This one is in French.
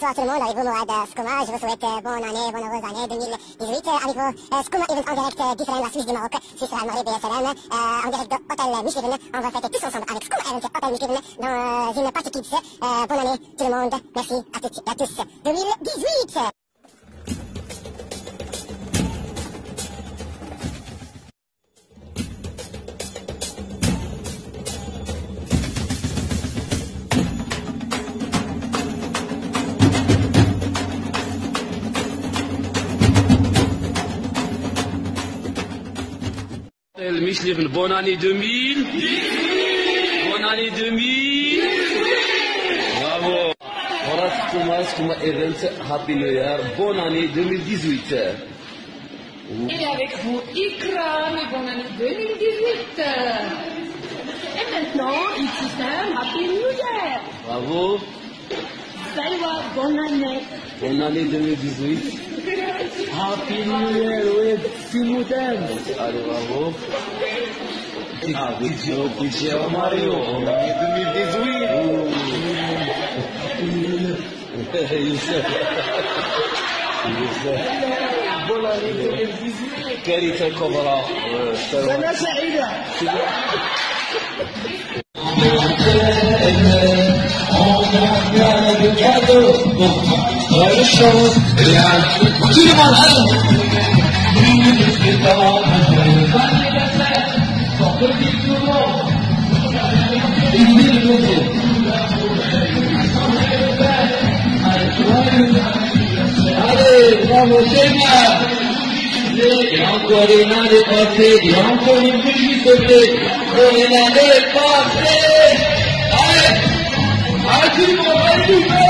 Bonjour tout le monde, avec vous Mourad Skouma, je vous souhaite euh, bonne année, bonne heureuse année 2018 euh, avec vos euh, Skouma Event en direct d'Israël, la Suisse du Maroc, Suisse Al Maghreb et SLM, euh, en direct de Hôtel Michelin. On va fêter tous ensemble avec Skouma Event Hôtel Michelin dans une partie kids. Euh, bonne année tout le monde, merci à toutes et à tous. 2018 bonne année 2000. Bonne année 2000. Bravo. Horace Thomas, Thomas Event, Happy New Year, bonne année 2018. Et avec vous, Ikram, et bonne année 2018. Et maintenant, Itisam, Happy New Year. Bravo. Salwa, bonne année. Bonne année 2018. Happy New Year with Simoutem. Allez, bravo. Ah, Pichio, Pichio Mario, bonne année 2018. Youssef. Youssef. Bonne les choses bien. Tout le monde, allez. Allez, bravo Seigneur. Et encore les mains dépassées, et encore une plus s'il te. Pour les mains dépassées. Allez, allez tout le monde, allez tout le monde.